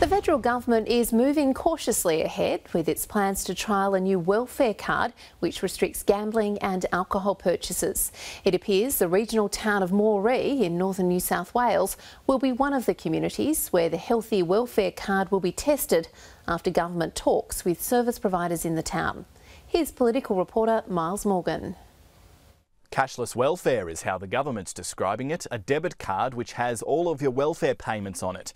The federal government is moving cautiously ahead with its plans to trial a new welfare card which restricts gambling and alcohol purchases. It appears the regional town of Moree in northern New South Wales will be one of the communities where the healthy welfare card will be tested after government talks with service providers in the town. Here's political reporter Myles Morgan. Cashless welfare is how the government's describing it, a debit card which has all of your welfare payments on it.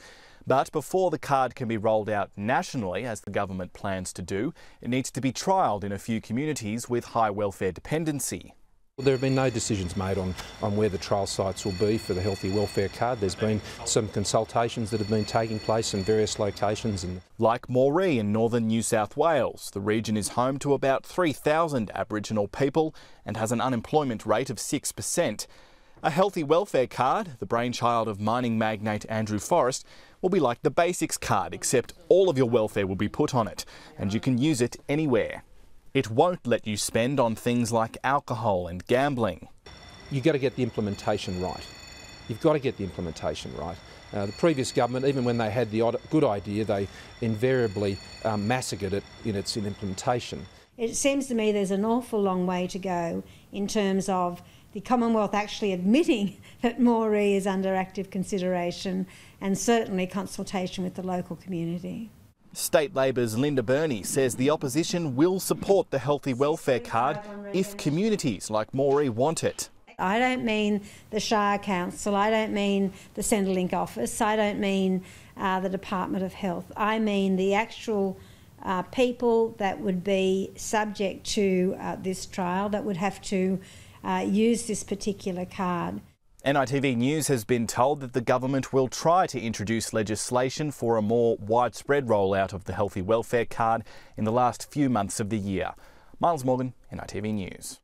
But before the card can be rolled out nationally, as the government plans to do, it needs to be trialled in a few communities with high welfare dependency. There have been no decisions made on, on where the trial sites will be for the Healthy Welfare Card. There's been some consultations that have been taking place in various locations. And like Moree in northern New South Wales, the region is home to about 3,000 Aboriginal people and has an unemployment rate of 6%. A healthy welfare card, the brainchild of mining magnate Andrew Forrest, will be like the basics card, except all of your welfare will be put on it, and you can use it anywhere. It won't let you spend on things like alcohol and gambling. You've got to get the implementation right. You've got to get the implementation right. Uh, the previous government, even when they had the good idea, they invariably um, massacred it in its in implementation. It seems to me there's an awful long way to go in terms of the Commonwealth actually admitting that Moree is under active consideration and certainly consultation with the local community. State Labor's Linda Burney says the opposition will support the healthy welfare card if communities like Moree want it. I don't mean the Shire Council, I don't mean the Centrelink office, I don't mean uh, the Department of Health. I mean the actual uh, people that would be subject to uh, this trial that would have to uh, use this particular card. NITV News has been told that the government will try to introduce legislation for a more widespread rollout of the Healthy Welfare Card in the last few months of the year. Myles Morgan, NITV News.